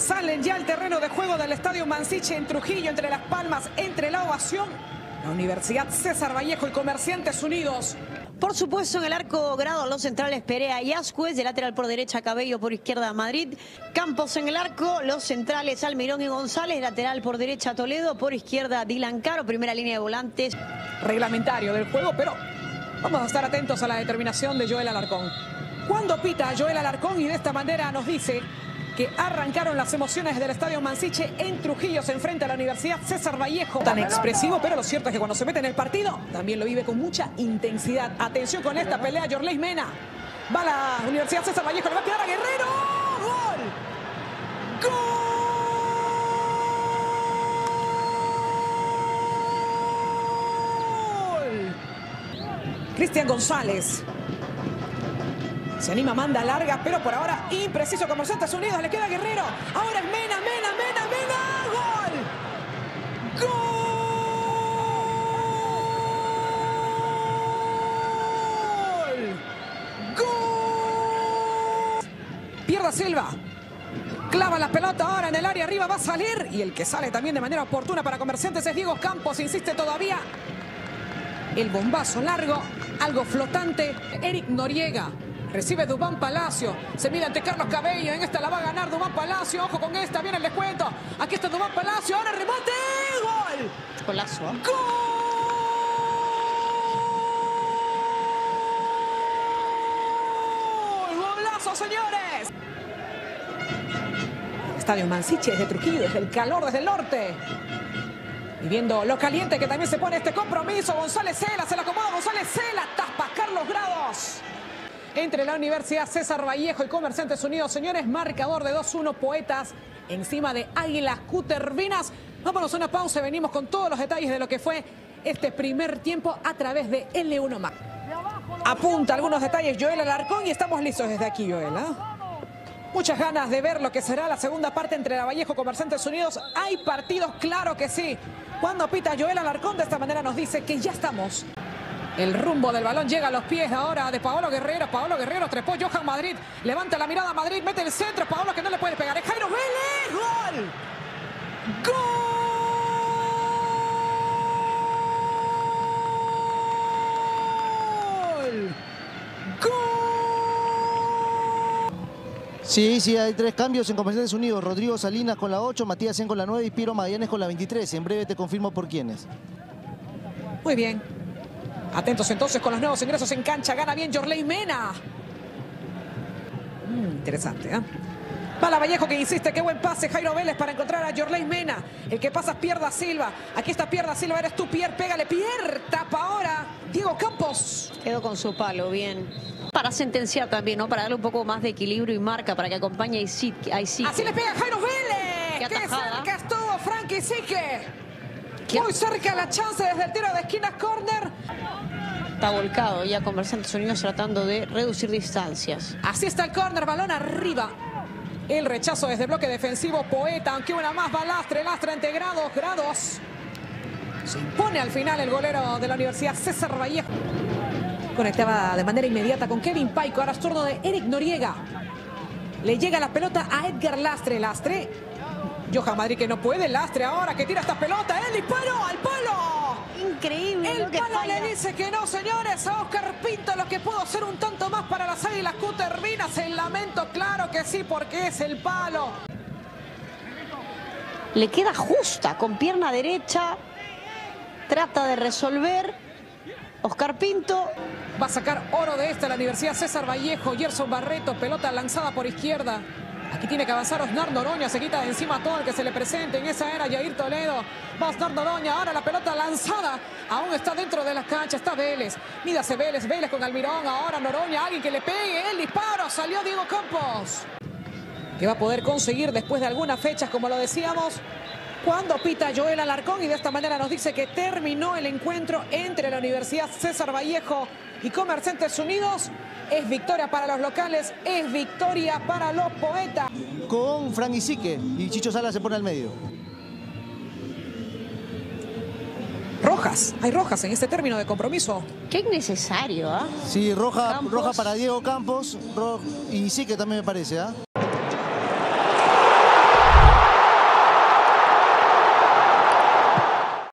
Salen ya al terreno de juego del Estadio Mansiche en Trujillo, entre Las Palmas, entre la ovación. La Universidad César Vallejo y Comerciantes Unidos. Por supuesto, en el arco grado, los centrales Perea y Ascuez, de lateral por derecha Cabello, por izquierda Madrid. Campos en el arco, los centrales Almirón y González, lateral por derecha Toledo, por izquierda Dylan Caro, primera línea de volantes. Reglamentario del juego, pero vamos a estar atentos a la determinación de Joel Alarcón. Cuando pita Joel Alarcón y de esta manera nos dice que arrancaron las emociones del Estadio Mansiche en Trujillo, se enfrenta a la Universidad César Vallejo. Tan expresivo, pero lo cierto es que cuando se mete en el partido, también lo vive con mucha intensidad. Atención con esta pelea, Jorleis Mena. Va la Universidad César Vallejo, le va a quedar a Guerrero. ¡Gol! ¡Gol! Cristian González se anima, manda larga, pero por ahora impreciso como Santos Unidos. Le queda Guerrero. Ahora es Mena, Mena, Mena, Mena. ¡Gol! ¡Gol! ¡Gol! Pierda Silva. Clava la pelota ahora en el área arriba, va a salir. Y el que sale también de manera oportuna para Comerciantes es Diego Campos. Insiste todavía. El bombazo largo, algo flotante. Eric Noriega. Recibe Dubán Palacio. Se mira ante Carlos Cabello. En esta la va a ganar Dubán Palacio. Ojo con esta. Viene el descuento. Aquí está Dubán Palacio. Ahora rebote. ¡Gol! Golazo. ¿eh? ¡Gol! ¡Golazo, señores! Estadio Mansiche desde Trujillo, desde el calor, desde el norte. Y viendo lo caliente que también se pone este compromiso. González Cela, se la acomoda González Cela. Tapa Carlos Grados entre la Universidad César Vallejo y Comerciantes Unidos. Señores, marcador de 2-1 Poetas encima de Águilas Cutervinas. Vámonos a una pausa y venimos con todos los detalles de lo que fue este primer tiempo a través de L1 Más. Apunta algunos detalles Joel Alarcón y estamos listos desde aquí, Joel. ¿eh? Muchas ganas de ver lo que será la segunda parte entre la Vallejo Comerciantes Unidos. ¿Hay partidos? Claro que sí. Cuando pita Joel Alarcón de esta manera nos dice que ya estamos el rumbo del balón llega a los pies ahora de Paolo Guerrero. Paolo Guerrero trepó Johan Madrid. Levanta la mirada Madrid, mete el centro. Paolo que no le puede pegar. Es Jairo Vélez. ¡Gol! ¡Gol! ¡Gol! Sí, sí, hay tres cambios en Comerciantes Unidos. Rodrigo Salinas con la 8, Matías 100 con la 9 y Piero Magallanes con la 23. En breve te confirmo por quiénes. Muy bien. Atentos entonces con los nuevos ingresos en cancha. Gana bien Jorley Mena. Mm, interesante, ¿eh? Pala Vallejo que insiste, qué buen pase Jairo Vélez para encontrar a Jorley Mena. El que pasa Pierda Silva. Aquí está Pierda Silva, eres tú Pierre, pégale Pierre, tapa ahora. Diego Campos. Quedó con su palo, bien. Para sentenciar también, ¿no? Para darle un poco más de equilibrio y marca para que acompañe a Isique. Así le pega Jairo Vélez. Qué, qué cerca estuvo Frankie Sique. Muy cerca la chance desde el tiro de esquina corner. Está volcado ya Comerciantes Unidos tratando de reducir distancias. Así está el corner, balón arriba. El rechazo desde bloque defensivo, Poeta, aunque una más va Lastre, Lastre entre grados, grados. Se impone al final el golero de la Universidad César Vallejo. Conectaba de manera inmediata con Kevin Paico, ahora es turno de Eric Noriega. Le llega la pelota a Edgar Lastre, Lastre. Johan Madrid que no puede, Lastre ahora que tira esta pelota, el disparo al palo. Increíble. El palo le dice que no, señores, a Oscar Pinto, lo que pudo ser un tanto más para las águilas Cutervinas. El lamento, claro que sí, porque es el palo. Le queda justa, con pierna derecha. Trata de resolver. Oscar Pinto. Va a sacar oro de esta la Universidad César Vallejo. Gerson Barreto, pelota lanzada por izquierda. Aquí tiene que avanzar Osnar Noroña, se quita de encima todo el que se le presente. En esa era Jair Toledo. Va Osnar Noroña, ahora la pelota lanzada. Aún está dentro de la cancha, está Vélez. Mídase Vélez, Vélez con Almirón. Ahora Noroña, alguien que le pegue. El disparo, salió Diego Campos. Que va a poder conseguir después de algunas fechas, como lo decíamos. Cuando pita Joel Alarcón y de esta manera nos dice que terminó el encuentro entre la Universidad César Vallejo y Comerciantes Unidos. Es victoria para los locales, es victoria para los poetas. Con Frank Isique y Chicho Sala se pone al medio. Rojas, hay rojas en este término de compromiso. Qué innecesario, ¿ah? Sí, roja, roja para Diego Campos ro y Isique también me parece, ¿ah?